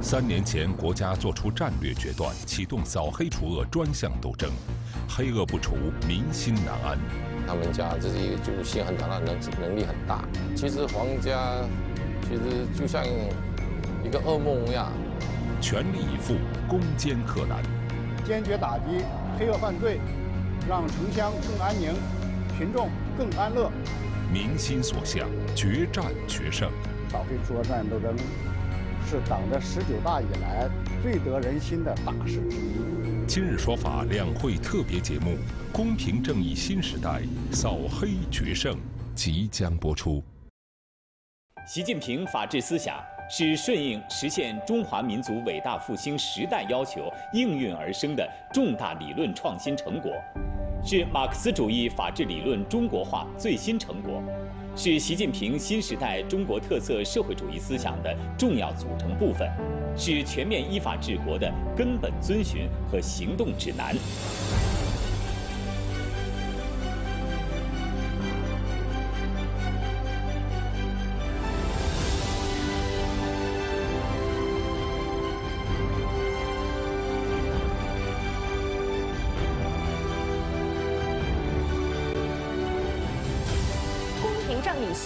三年前，国家作出战略决断，启动扫黑除恶专项斗争，黑恶不除，民心难安。他们家自己就心很大，能能力很大。其实皇家，其实就像一个噩梦一样。全力以赴，攻坚克难，坚决打击黑恶犯罪，让城乡更安宁，群众更安乐。民心所向，决战决胜。扫黑除恶专项斗争是党的十九大以来最得人心的大事之一。今日说法两会特别节目《公平正义新时代，扫黑决胜》即将播出。习近平法治思想。是顺应实现中华民族伟大复兴时代要求应运而生的重大理论创新成果，是马克思主义法治理论中国化最新成果，是习近平新时代中国特色社会主义思想的重要组成部分，是全面依法治国的根本遵循和行动指南。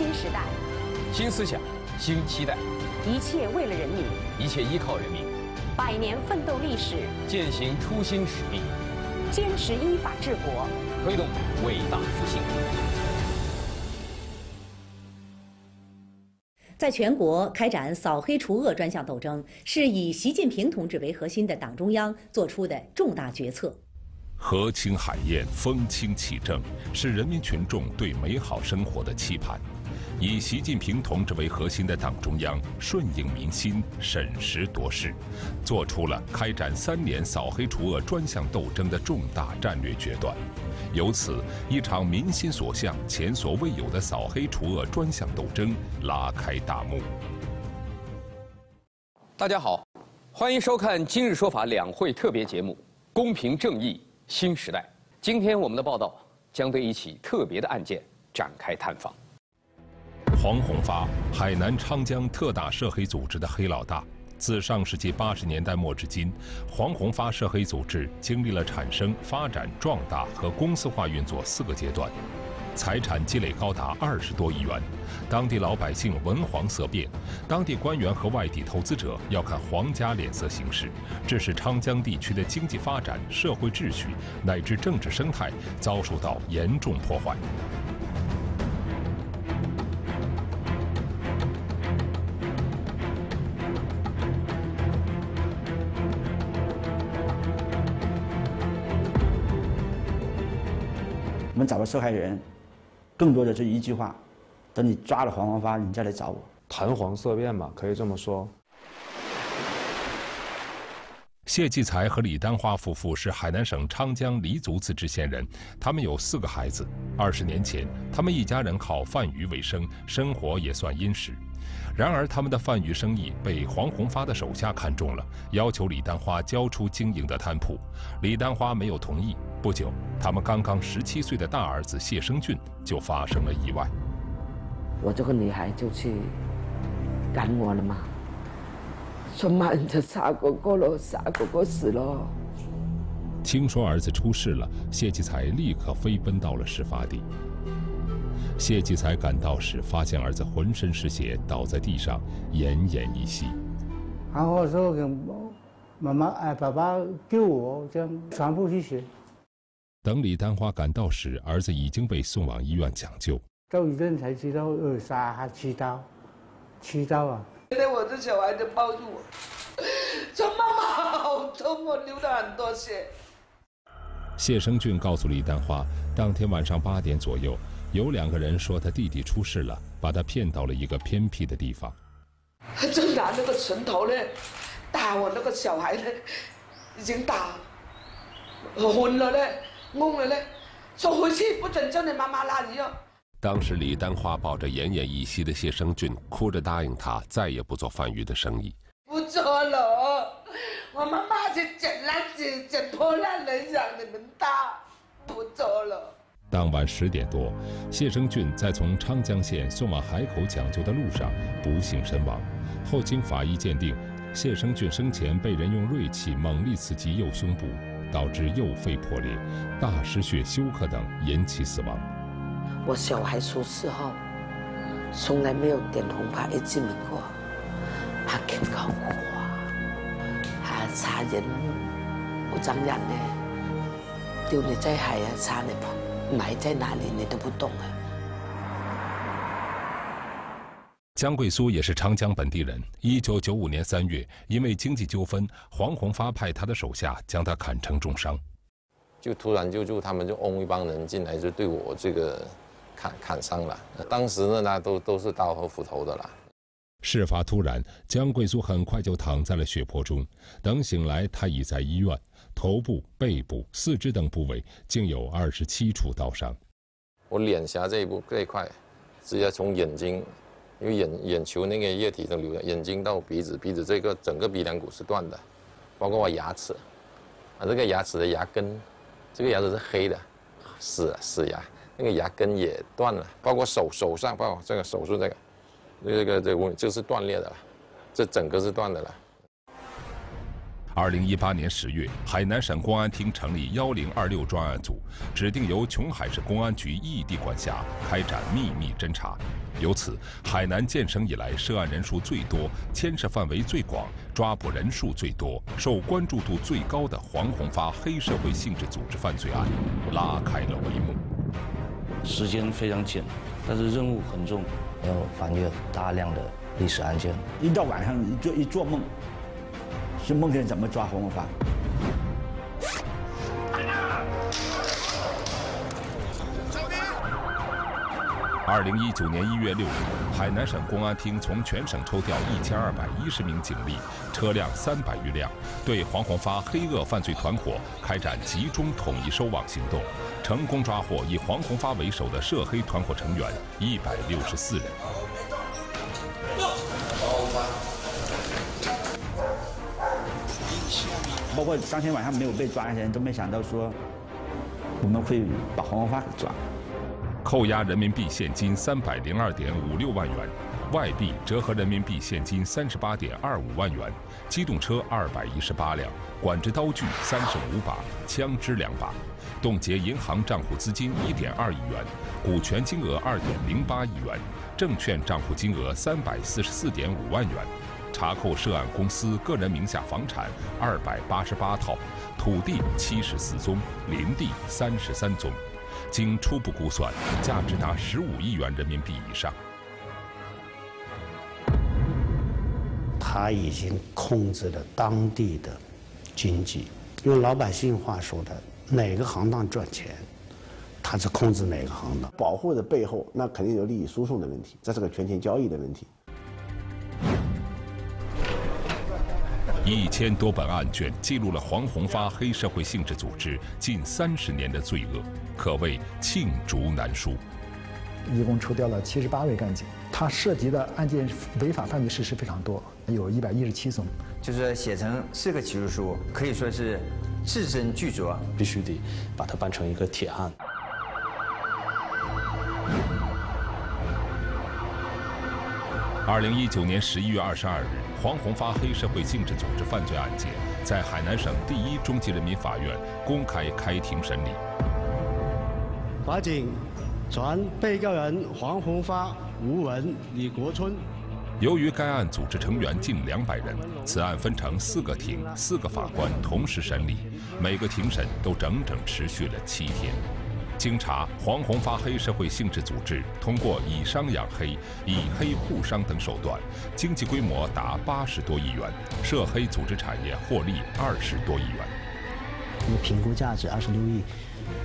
新时代，新思想，新期待，一切为了人民，一切依靠人民，百年奋斗历史，践行初心使命，坚持依法治国，推动伟大复兴。在全国开展扫黑除恶专项斗争，是以习近平同志为核心的党中央作出的重大决策。河清海晏，风清气正，是人民群众对美好生活的期盼。以习近平同志为核心的党中央顺应民心、审时度势，做出了开展三年扫黑除恶专项斗争的重大战略决断。由此，一场民心所向、前所未有的扫黑除恶专项斗争拉开大幕。大家好，欢迎收看《今日说法》两会特别节目《公平正义新时代》。今天我们的报道将对一起特别的案件展开探访。黄宏发，海南昌江特大涉黑组织的黑老大。自上世纪八十年代末至今，黄宏发涉黑组织经历了产生、发展、壮大和公司化运作四个阶段，财产积累高达二十多亿元。当地老百姓闻黄色变，当地官员和外地投资者要看黄家脸色行事，致使昌江地区的经济发展、社会秩序乃至政治生态遭受到严重破坏。找到受害人，更多的是一句话：等你抓了黄黄发，你再来找我。谈黄色变嘛，可以这么说。谢继才和李丹花夫妇是海南省昌江黎族自治县人，他们有四个孩子。二十年前，他们一家人靠贩鱼为生，生活也算殷实。然而，他们的贩鱼生意被黄宏发的手下看中了，要求李丹花交出经营的摊铺。李丹花没有同意。不久，他们刚刚十七岁的大儿子谢生俊就发生了意外。我这个女孩就去赶我了嘛，说慢着傻哥哥了，傻哥哥死了。听说儿子出事了，谢继才立刻飞奔到了事发地。谢继才赶到时，发现儿子浑身是血，倒在地上，奄奄一息。然后说跟妈妈哎，爸爸救我，这样全部是血。等李丹花赶到时，儿子已经被送往医院抢救。到医院才知道二杀还七刀，七刀啊！现在我的小孩子抱住我，说妈妈好痛，我流了很多血。谢生俊告诉李丹花，当天晚上八点左右，有两个人说他弟弟出事了，把他骗到了一个偏僻的地方。他就拿那个拳头呢，打我那个小孩呢，已经打昏了呢。懵了嘞，说回去不准叫你妈妈拉你哦。当时李丹花抱着奄奄一息的谢生俊，哭着答应他再也不做贩鱼的生意。不做了，我妈妈去捡垃圾、捡破烂人让你们打，不做了。当晚十点多，谢生俊在从昌江县送往海口抢救的路上不幸身亡。后经法医鉴定，谢生俊生前被人用锐器猛力刺击右胸部，导致右肺破裂、大失血休克等，引起死亡。我小孩出事后，从来没有点红牌一次没过，还警告我，还杀人不长眼的？丢你在海啊，查你埋在哪里你都不懂啊！姜桂苏也是长江本地人。一九九五年三月，因为经济纠纷，黄宏发派他的手下将他砍成重伤。就突然就就他们就嗡一帮人进来，就对我这个砍砍伤了。当时呢，那都都是刀和斧头的啦。事发突然，姜桂苏很快就躺在了血泊中。等醒来，他已在医院，头部、背部、四肢等部位竟有二十七处刀伤。我脸颊这一部这一块，直接从眼睛。因为眼眼球那个液体都流了，眼睛到鼻子，鼻子这个整个鼻梁骨是断的，包括我牙齿，啊，这个牙齿的牙根，这个牙齿是黑的，死死牙，那个牙根也断了，包括手手上，包括这个手术这个，这个这个就是断裂的了，这整个是断的了。二零一八年十月，海南省公安厅成立幺零二六专案组，指定由琼海市公安局异地管辖，开展秘密侦查。由此，海南建省以来涉案人数最多、牵涉范围最广、抓捕人数最多、受关注度最高的黄宏发黑社会性质组织犯罪案拉开了帷幕。时间非常紧，但是任务很重，要翻阅大量的历史案件。一到晚上一做一做梦。是梦见怎么抓黄宏发？二零一九年一月六日，海南省公安厅从全省抽调一千二百一十名警力，车辆三百余辆，对黄宏发黑恶犯罪团伙开展集中统一收网行动，成功抓获以黄宏发为首的涉黑团伙成员一百六十四人。包括当天晚上没有被抓那些人都没想到说，我们会把黄宏发给抓。扣押人民币现金三百零二点五六万元，外币折合人民币现金三十八点二五万元，机动车二百一十八辆，管制刀具三十五把，枪支两把，冻结银行账户资金一点二亿元，股权金额二点零八亿元，证券账户金额三百四十四点五万元。查扣涉案公司个人名下房产二百八十八套，土地七十四宗，林地三十三宗，经初步估算，价值达十五亿元人民币以上。他已经控制了当地的经济，用老百姓话说的，哪个行当赚钱，他是控制哪个行当。保护的背后，那肯定有利益输送的问题，这是个权钱交易的问题。一千多本案卷记录了黄宏发黑社会性质组织近三十年的罪恶，可谓罄竹难书。一共抽调了七十八位干警，他涉及的案件违法犯罪事实非常多，有一百一十七宗。就是写成四个起诉书，可以说是字斟句酌，必须得把它办成一个铁案。二零一九年十一月二十二日。黄宏发黑社会性质组织犯罪案件在海南省第一中级人民法院公开开庭审理。法警传被告人黄宏发、吴文、李国春。由于该案组织成员近两百人，此案分成四个庭、四个法官同时审理，每个庭审都整整持续了七天。经查，黄宏发黑社会性质组织通过以商养黑、以黑护商等手段，经济规模达八十多亿元，涉黑组织产业获利二十多亿元。那么评估价值二十六亿，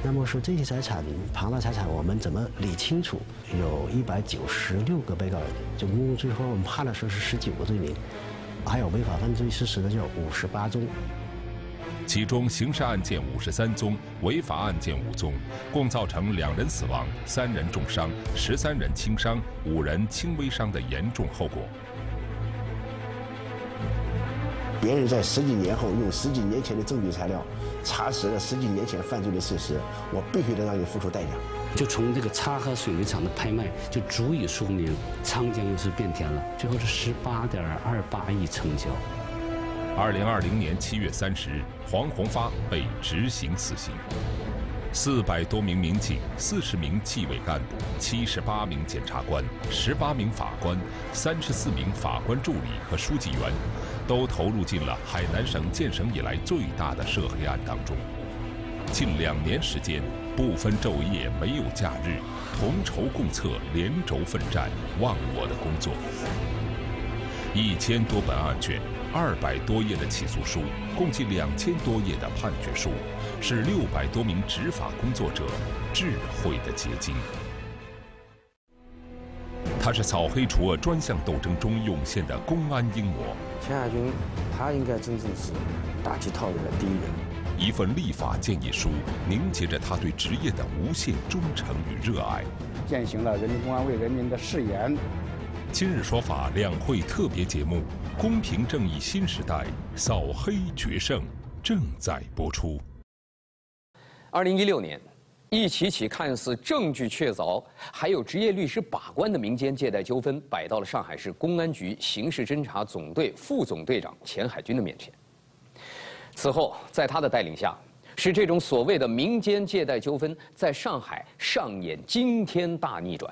那么说这些财产庞大财产，我们怎么理清楚？有一百九十六个被告人，总共最后我们判的说是十九个罪名，还有违法犯罪事实的就五十八宗。其中刑事案件五十三宗，违法案件五宗，共造成两人死亡、三人重伤、十三人轻伤、五人轻微伤的严重后果。别人在十几年后用十几年前的证据材料查实了十几年前犯罪的事实，我必须得让你付出代价。就从这个插河水泥厂的拍卖，就足以说明长江又是变天了。最后是十八点二八亿成交。二零二零年七月三十日，黄宏发被执行死刑。四百多名民警、四十名纪委干部、七十八名检察官、十八名法官、三十四名法官助理和书记员，都投入进了海南省建省以来最大的涉黑案当中。近两年时间，不分昼夜，没有假日，同仇共策，连轴奋战，忘我的工作。一千多本案卷。二百多页的起诉书，共计两千多页的判决书，是六百多名执法工作者智慧的结晶。他是扫黑除恶专项斗争中涌现的公安英模。钱海军，他应该真正是打击套路的第一人。一份立法建议书，凝结着他对职业的无限忠诚与热爱。践行了人民公安为人民的誓言。今日说法两会特别节目。公平正义新时代，扫黑决胜正在播出。二零一六年，一起起看似证据确凿，还有职业律师把关的民间借贷纠纷，摆到了上海市公安局刑事侦查总队副总队长钱海军的面前。此后，在他的带领下，使这种所谓的民间借贷纠纷在上海上演惊天大逆转。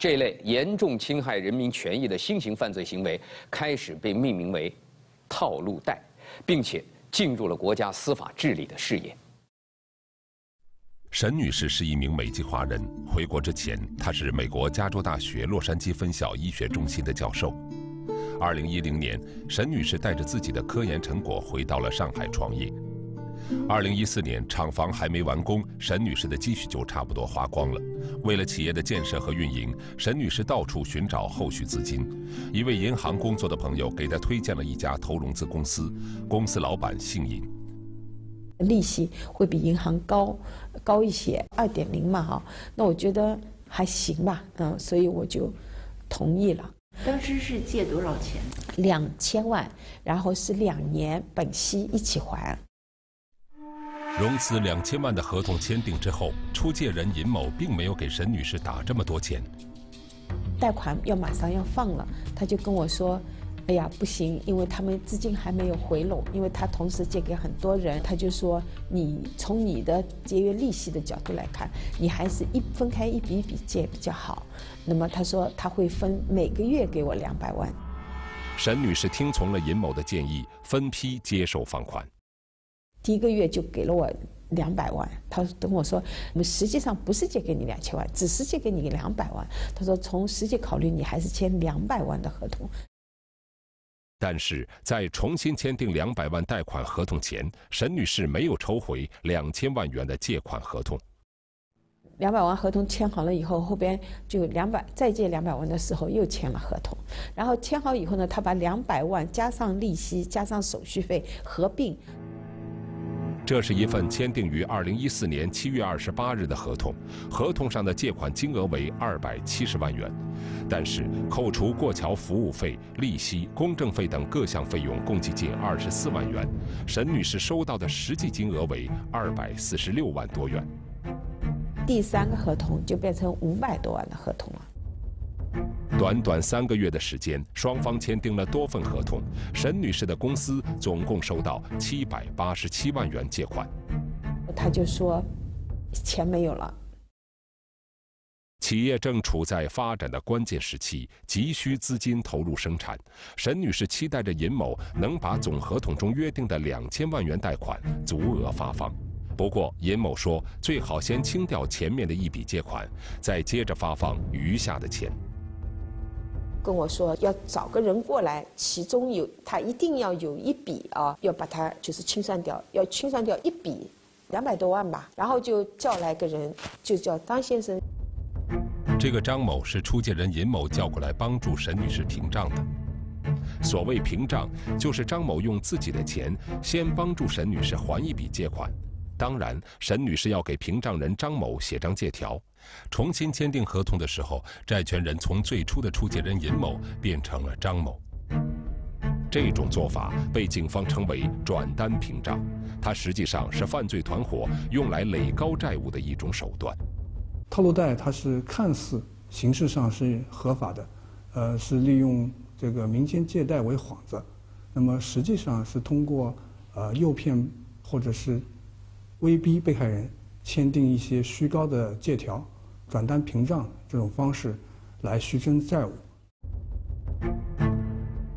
这类严重侵害人民权益的新型犯罪行为开始被命名为“套路贷”，并且进入了国家司法治理的视野。沈女士是一名美籍华人，回国之前，她是美国加州大学洛杉矶分校医学中心的教授。二零一零年，沈女士带着自己的科研成果回到了上海创业。二零一四年，厂房还没完工，沈女士的积蓄就差不多花光了。为了企业的建设和运营，沈女士到处寻找后续资金。一位银行工作的朋友给她推荐了一家投融资公司，公司老板姓尹。利息会比银行高高一些，二点零嘛哈，那我觉得还行吧，嗯，所以我就同意了。当时是借多少钱？两千万，然后是两年本息一起还。融资两千万的合同签订之后，出借人尹某并没有给沈女士打这么多钱。贷款要马上要放了，他就跟我说：“哎呀，不行，因为他们资金还没有回笼，因为他同时借给很多人。”他就说：“你从你的节约利息的角度来看，你还是一分开一笔一笔借比较好。”那么他说他会分每个月给我两百万。沈女士听从了尹某的建议，分批接受放款。第一个月就给了我两百万，他跟我说，我们实际上不是借给你两千万，只是借给你两百万。他说从实际考虑，你还是签两百万的合同。但是在重新签订两百万贷款合同前，沈女士没有抽回两千万元的借款合同。两百万合同签好了以后，后边就两百再借两百万的时候又签了合同，然后签好以后呢，他把两百万加上利息加上手续费合并。这是一份签订于二零一四年七月二十八日的合同，合同上的借款金额为二百七十万元，但是扣除过桥服务费、利息、公证费等各项费用，共计近二十四万元。沈女士收到的实际金额为二百四十六万多元。第三个合同就变成五百多万的合同了。短短三个月的时间，双方签订了多份合同。沈女士的公司总共收到七百八十七万元借款。他就说，钱没有了。企业正处在发展的关键时期，急需资金投入生产。沈女士期待着尹某能把总合同中约定的两千万元贷款足额发放。不过，尹某说，最好先清掉前面的一笔借款，再接着发放余下的钱。跟我说要找个人过来，其中有他一定要有一笔啊，要把它就是清算掉，要清算掉一笔两百多万吧，然后就叫来个人，就叫张先生。这个张某是出借人尹某叫过来帮助沈女士平账的。所谓平账，就是张某用自己的钱先帮助沈女士还一笔借款。当然，沈女士要给平账人张某写张借条。重新签订合同的时候，债权人从最初的出借人尹某变成了张某。这种做法被警方称为“转单平账”，它实际上是犯罪团伙用来垒高债务的一种手段。套路贷它是看似形式上是合法的，呃，是利用这个民间借贷为幌子，那么实际上是通过呃诱骗或者是威逼被害人签订一些虚高的借条、转单凭账这种方式来虚增债务。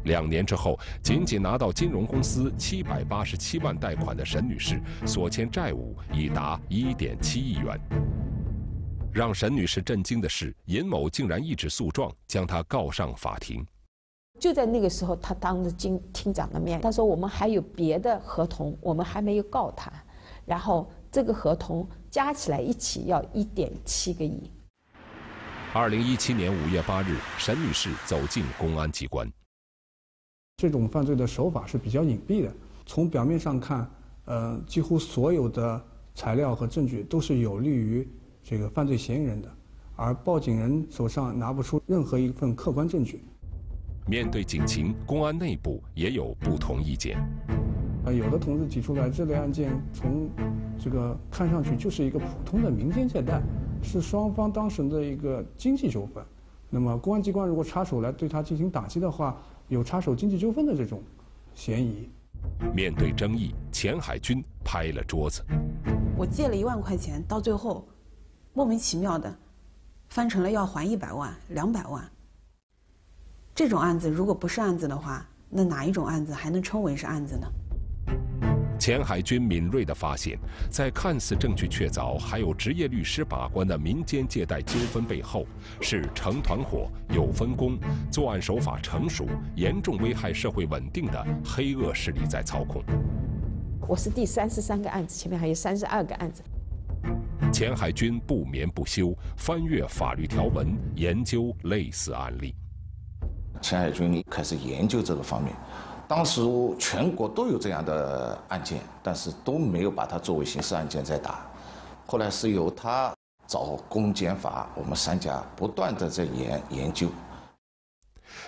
两年之后，仅仅拿到金融公司七百八十七万贷款的沈女士所欠债务已达一点七亿元。让沈女士震惊的是，尹某竟然一纸诉状将她告上法庭。就在那个时候，他当着金厅长的面，他说：“我们还有别的合同，我们还没有告他，然后这个合同加起来一起要一点七个亿。”二零一七年五月八日，沈女士走进公安机关。这种犯罪的手法是比较隐蔽的，从表面上看，呃，几乎所有的材料和证据都是有利于这个犯罪嫌疑人的，而报警人手上拿不出任何一份客观证据。面对警情，公安内部也有不同意见。呃，有的同志提出来，这类案件从这个看上去就是一个普通的民间借贷，是双方当事人的一个经济纠纷。那么公安机关如果插手来对他进行打击的话，有插手经济纠纷的这种嫌疑。面对争议，钱海军拍了桌子。我借了一万块钱，到最后莫名其妙的翻成了要还一百万、两百万。这种案子如果不是案子的话，那哪一种案子还能称为是案子呢？钱海军敏锐地发现，在看似证据确凿、还有职业律师把关的民间借贷纠纷背后，是成团伙、有分工、作案手法成熟、严重危害社会稳定的黑恶势力在操控。我是第三十三个案子，前面还有三十二个案子。钱海军不眠不休，翻阅法律条文，研究类似案例。钱海军开始研究这个方面，当时全国都有这样的案件，但是都没有把它作为刑事案件在打。后来是由他找公检法，我们三家不断的在研研究。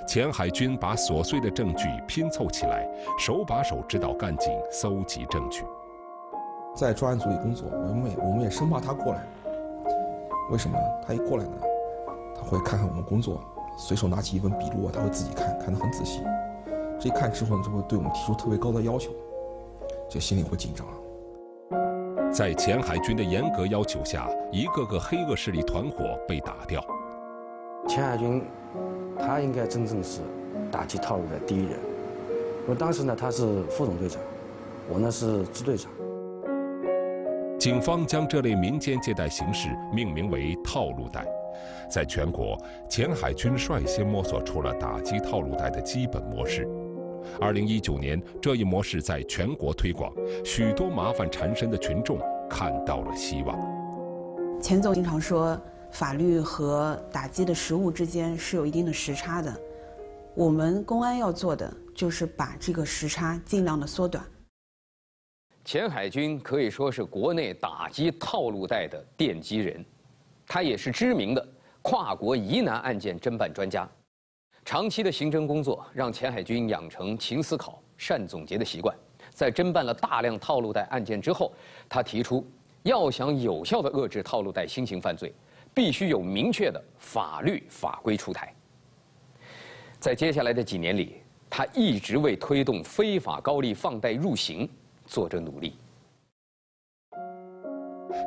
钱海军把琐碎的证据拼凑起来，手把手指导干警搜集证据。在专案组里工作，我们也我们也生怕他过来。为什么呢？他一过来呢，他会看看我们工作。随手拿起一份笔录啊，他会自己看，看得很仔细。这一看之后呢，就会对我们提出特别高的要求，就心里会紧张。在钱海军的严格要求下，一个个黑恶势力团伙被打掉。钱海军，他应该真正是打击套路的第一人。因为当时呢，他是副总队长，我呢是支队长。警方将这类民间借贷形式命名为套路贷。在全国，钱海军率先摸索出了打击套路贷的基本模式。二零一九年，这一模式在全国推广，许多麻烦缠身的群众看到了希望。钱总经常说，法律和打击的实务之间是有一定的时差的。我们公安要做的就是把这个时差尽量的缩短。钱海军可以说是国内打击套路贷的奠基人。他也是知名的跨国疑难案件侦办专家，长期的刑侦工作让钱海军养成勤思考、善总结的习惯。在侦办了大量套路贷案件之后，他提出，要想有效地遏制套路贷新型犯罪，必须有明确的法律法规出台。在接下来的几年里，他一直为推动非法高利放贷入刑做着努力。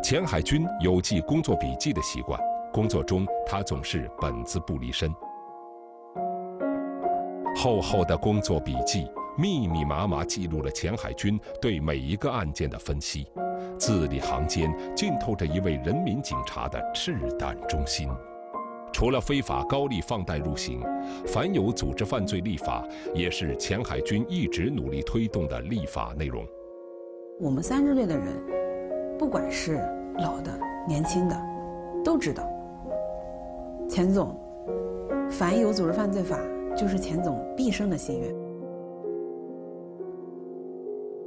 钱海军有记工作笔记的习惯，工作中他总是本子不离身。厚厚的工作笔记密密麻麻记录了钱海军对每一个案件的分析，字里行间浸透着一位人民警察的赤胆忠心。除了非法高利放贷入刑，反有组织犯罪立法也是钱海军一直努力推动的立法内容。我们三支队的人。不管是老的、年轻的，都知道，钱总，凡有组织犯罪法，就是钱总毕生的心愿。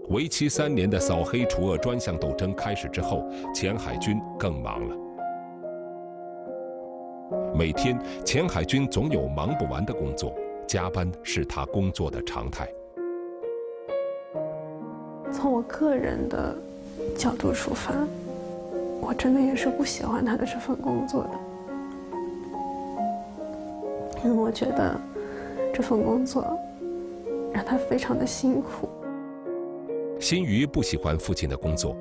为期三年的扫黑除恶专项斗争开始之后，钱海军更忙了。每天，钱海军总有忙不完的工作，加班是他工作的常态。从我个人的。角度出发，我真的也是不喜欢他的这份工作的，因为我觉得这份工作让他非常的辛苦。新余不喜欢父亲的工作，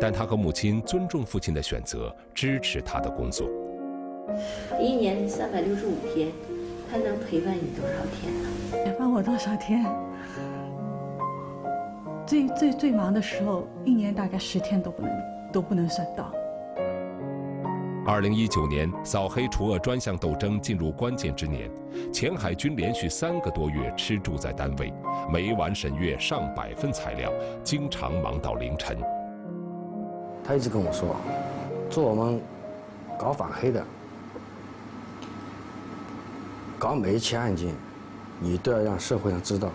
但他和母亲尊重父亲的选择，支持他的工作。一年三百六十五天，他能陪伴你多少天呢？陪伴我多少天？最最最忙的时候，一年大概十天都不能都不能算到。二零一九年，扫黑除恶专项斗争进入关键之年，钱海军连续三个多月吃住在单位，每晚审阅上百份材料，经常忙到凌晨。他一直跟我说，做我们搞反黑的，搞每一起案件，你都要让社会上知道，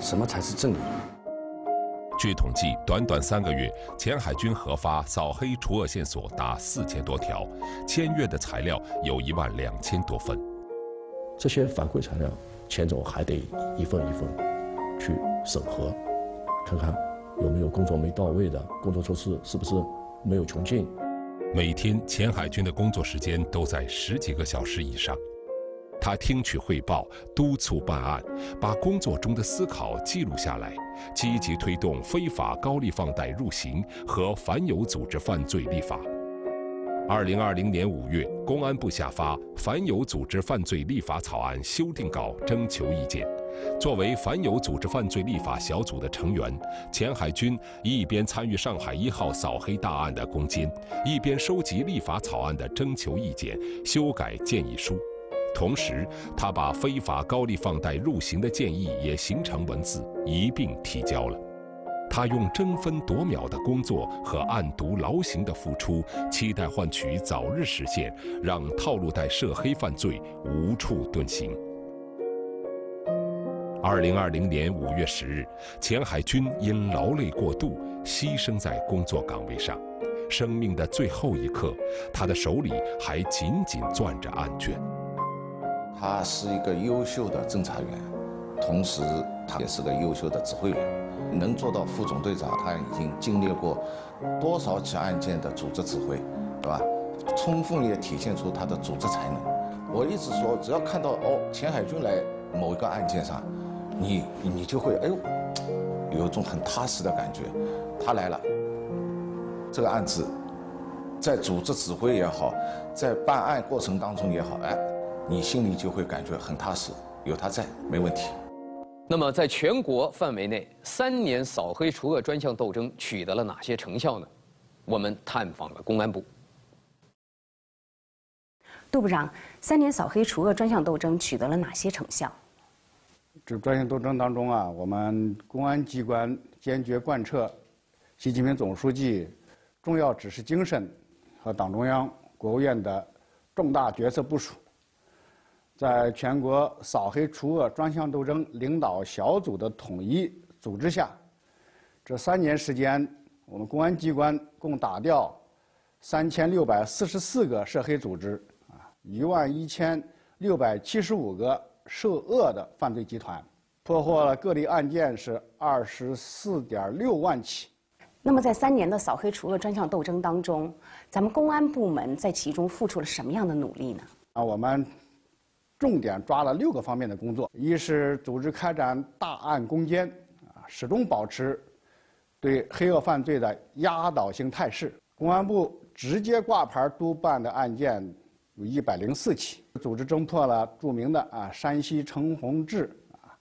什么才是正义。据统计，短短三个月，钱海军核发扫黑除恶线索达四千多条，签约的材料有一万两千多份。这些反馈材料，钱总还得一份一份去审核，看看有没有工作没到位的，工作措施是不是没有穷尽。每天，钱海军的工作时间都在十几个小时以上。他听取汇报，督促办案，把工作中的思考记录下来，积极推动非法高利放贷入刑和反有组织犯罪立法。二零二零年五月，公安部下发《反有组织犯罪立法草案修订稿》征求意见。作为反有组织犯罪立法小组的成员，钱海军一边参与上海一号扫黑大案的攻坚，一边收集立法草案的征求意见、修改建议书。同时，他把非法高利放贷入刑的建议也形成文字，一并提交了。他用争分夺秒的工作和暗毒劳形的付出，期待换取早日实现，让套路贷涉黑犯罪无处遁形。二零二零年五月十日，钱海军因劳累过度，牺牲在工作岗位上。生命的最后一刻，他的手里还紧紧攥着案卷。他是一个优秀的侦查员，同时他也是个优秀的指挥员，能做到副总队长，他已经经历过多少起案件的组织指挥，对吧？充分也体现出他的组织才能。我一直说，只要看到哦，钱海军来某一个案件上，你你就会哎呦，有一种很踏实的感觉。他来了，这个案子在组织指挥也好，在办案过程当中也好，哎。你心里就会感觉很踏实，有他在，没问题。那么，在全国范围内，三年扫黑除恶专项斗争取得了哪些成效呢？我们探访了公安部。杜部长，三年扫黑除恶专项斗争取得了哪些成效？这专项斗争当中啊，我们公安机关坚决贯彻习近平总书记重要指示精神和党中央、国务院的重大决策部署。在全国扫黑除恶专项斗争领导小组的统一组织下，这三年时间，我们公安机关共打掉三千六百四十四个涉黑组织，啊，一万一千六百七十五个涉恶的犯罪集团，破获了各类案件是二十四点六万起。那么，在三年的扫黑除恶专项斗争当中，咱们公安部门在其中付出了什么样的努力呢？啊，我们。重点抓了六个方面的工作：一是组织开展大案攻坚，啊，始终保持对黑恶犯罪的压倒性态势。公安部直接挂牌督办的案件有一百零四起，组织侦破了著名的啊山西陈洪志、啊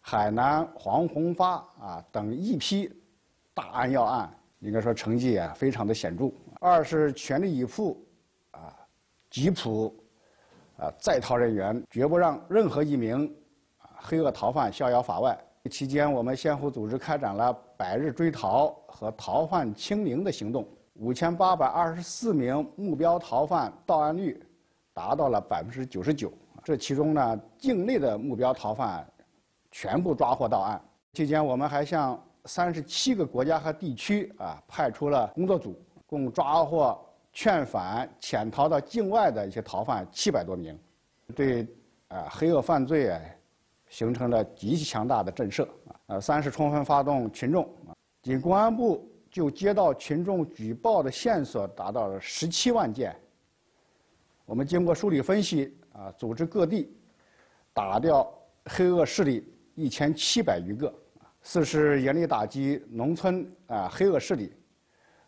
海南黄宏发啊等一批大案要案，应该说成绩啊非常的显著。二是全力以赴，啊，缉捕。啊，在逃人员绝不让任何一名啊黑恶逃犯逍遥法外。期间，我们先后组织开展了百日追逃和逃犯清零的行动，五千八百二十四名目标逃犯到案率达到了百分之九十九。这其中呢，境内的目标逃犯全部抓获到案。期间，我们还向三十七个国家和地区啊派出了工作组，共抓获。劝返潜逃到境外的一些逃犯七百多名，对啊黑恶犯罪啊形成了极其强大的震慑啊。呃，三是充分发动群众，仅公安部就接到群众举报的线索达到了十七万件。我们经过梳理分析啊，组织各地打掉黑恶势力一千七百余个。四是严厉打击农村啊黑恶势力，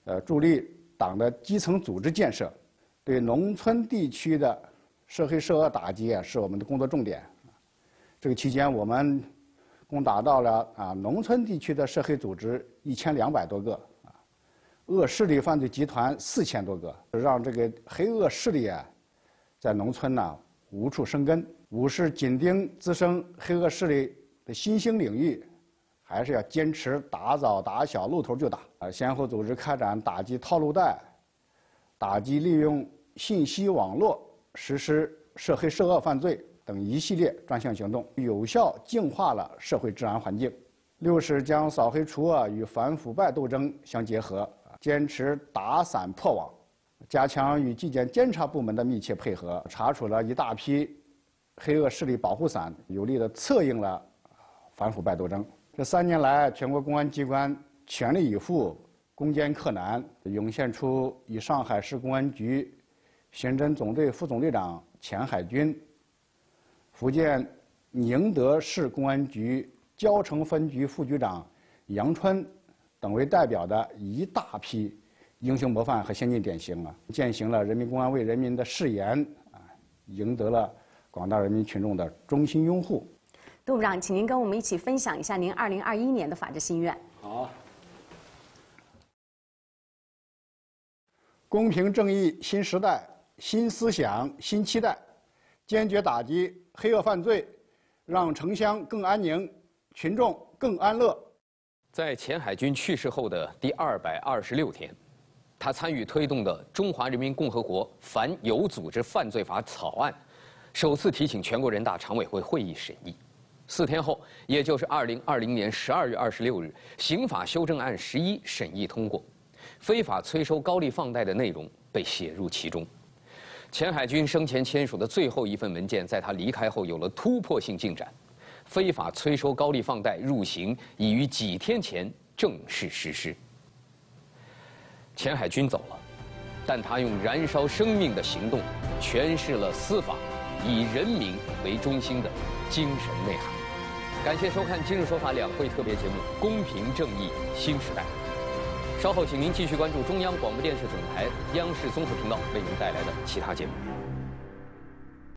呃，助力党的基层组织建设，对农村地区的涉黑涉恶打击啊是我们的工作重点。这个期间，我们共打到了啊农村地区的涉黑组织一千两百多个，啊，恶势力犯罪集团四千多个，让这个黑恶势力啊在农村呢无处生根。五是紧盯滋生黑恶势力的新兴领域。还是要坚持打早打小，露头就打啊！先后组织开展打击套路贷、打击利用信息网络实施涉黑涉恶犯罪等一系列专项行动，有效净化了社会治安环境。六是将扫黑除恶与反腐败斗争相结合，坚持打散破网，加强与纪检监察部门的密切配合，查处了一大批黑恶势力保护伞，有力的策应了反腐败斗争。这三年来，全国公安机关全力以赴攻坚克难，涌现出以上海市公安局刑侦总队副总队长钱海军、福建宁德市公安局蕉城分局副局长杨春等为代表的一大批英雄模范和先进典型啊，践行了人民公安为人民的誓言啊，赢得了广大人民群众的衷心拥护。杜部长，请您跟我们一起分享一下您二零二一年的法治心愿。好，公平正义新时代，新思想新期待，坚决打击黑恶犯罪，让城乡更安宁，群众更安乐。在钱海军去世后的第二百二十六天，他参与推动的《中华人民共和国反有组织犯罪法》草案，首次提请全国人大常委会会议审议。四天后，也就是二零二零年十二月二十六日，刑法修正案十一审议通过，非法催收高利放贷的内容被写入其中。钱海军生前签署的最后一份文件，在他离开后有了突破性进展，非法催收高利放贷入刑已于几天前正式实施。钱海军走了，但他用燃烧生命的行动，诠释了司法以人民为中心的精神内涵。感谢收看《今日说法》两会特别节目《公平正义新时代》。稍后，请您继续关注中央广播电视总台央视综合频道为您带来的其他节目。